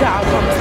ساعة وخمسين